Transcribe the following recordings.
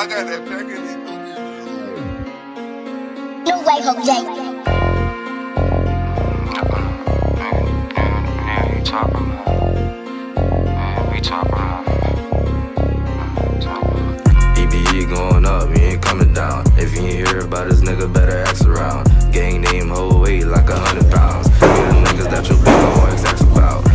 I got that pack in it. No way, Jose. Yeah, you talking about? Yeah, we talking about? EBE going up, he ain't coming down. If you ain't hear about this nigga, better ask around. Gang name whole weight like a hundred pounds. We the niggas that your bitch always ask about.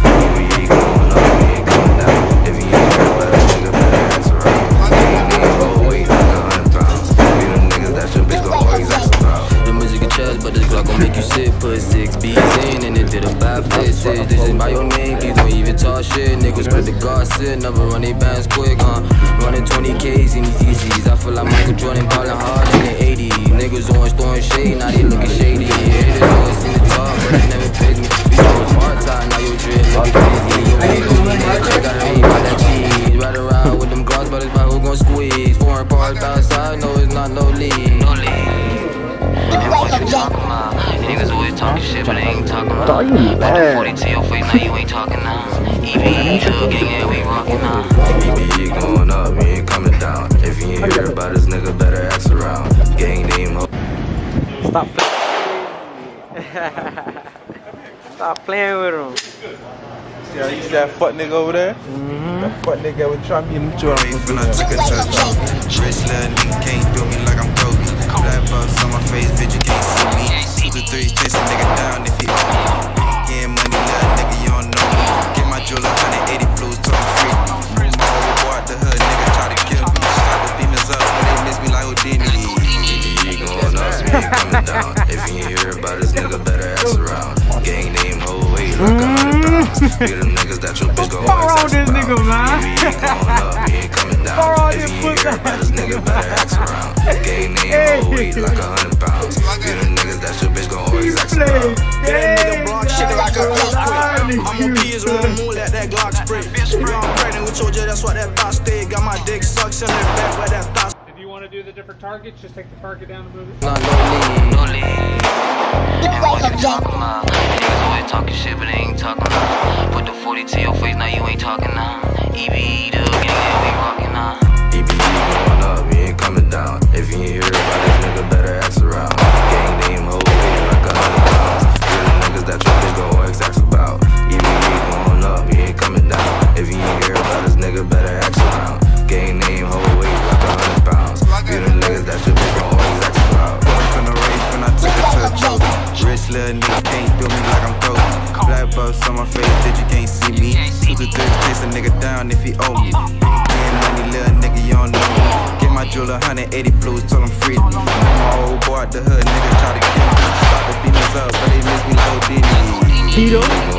Chest, but this Glock gon' make you sit. Put six B's in and it did a bad. Said this is by your name, please don't even talk shit. Niggas spread the gossip, never run they bands quick, huh? Running 20Ks in these EZs. I feel like Michael Jordan ballin' hard in the 80s. Niggas always throwing shade, now they looking shady. Haters always seen the talk, but it never pays me. You it's hard time, now your drip looking crazy. You ain't gon' need that check, gotta by that cheese. Ride around with them gloss, but it's about who gon' squeeze. Foreign parts talking shit, but they ain't talking about. Put the 40 to your face, now you ain't talking now. EBE, Jug Gang, yeah, we rockin' now. EBE going up, he ain't coming down. If you ain't hear about this nigga, better ask around. Gang name whole Stop Stop playing with him. See how you see that fuck nigga over there? Mm-hmm. That fuck nigga was trying to be in the joint. Beef and I took a touch off. Rich little nigga can't do me like I'm Kobe. Black bus on my face, bitch, you can't see me. To chase a nigga down if he owe me. Getting money, little nigga, you don't know me. Get my jeweler 180 blues I'm free. My whole boy the hood, nigga try to kill me. Shot the demons up, but they miss me like Houdini. EBE going up, he ain't coming down. If you hear about this nigga, better ask around. Gang name whole weight like a hundred pounds. We the niggas that your bitch gon' always ask this about. nigga, man? EBE going up, he ain't coming down. Borrow If this you ain't pussy. hear about this nigga, better ask around. Gang name whole weight like a hundred pounds. We the niggas that your bitch gon' always ask about. Hey, nigga block shit like a earthquake. I'm on P's on moon, let that Glock spray. You know I'm pregnant with your jet, that's why that thought stay. Got my dick sucks in the back where that thought If you want to do the different targets, just take the target down and move it. Not no lead. No lead. No And way, what you Jose. talking about? Niggas always talking shit, but they ain't talking now. 40 to your face, now you ain't talking now. EBE, Jug Gang, yeah, we rockin' now. EBE going up, he ain't coming down. If you ain't hear about this nigga, better ask around. Gang name whole weight like a hundred pounds. We the niggas that your bitch gon' always ask about. EBE going up, he ain't coming down. If you ain't hear about this nigga, better ask around. Gang name whole weight like a hundred pounds. We the niggas that your bitch gon' always ask about. From the race when I took it to a choke. Rich little nigga can't do me like I'm Kobe. Black bus on my face, nigga down if he owe me. Getting money, little nigga, you don't know me. Get my jeweler 180 blues free. My old boy the hood, nigga try to kill me. Up, but they miss me. Tito.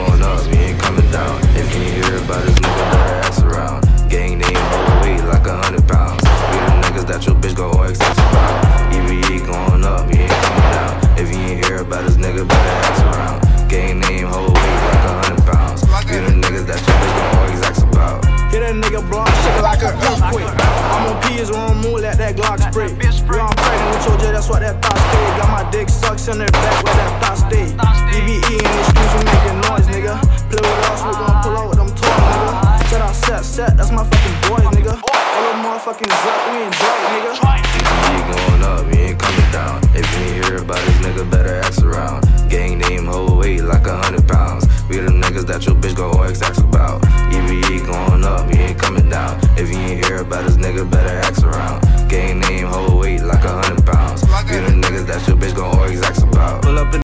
Nigga block shit like an earthquake. I'm on P's on moon, let that Glock spray. You know I'm pregnant with your jet, that's why that thought stay. Got my dick sucks in the back where that thought stay. EBE in the streets, we making noise, nigga. Play with us, we gon' pull out with them toys, nigga. Set out, set, set, that's my fucking boys, nigga. All them motherfucking up, we enjoy it, nigga. EBE going up, he ain't coming down. If you ain't hear about this nigga, better ask around. Baddest nigga better axe around.